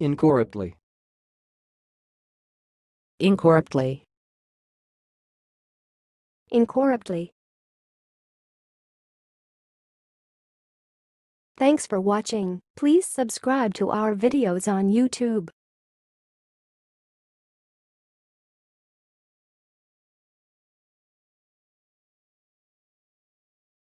Incorruptly. Incorruptly. Incorruptly. Thanks for watching. Please subscribe to our videos on YouTube.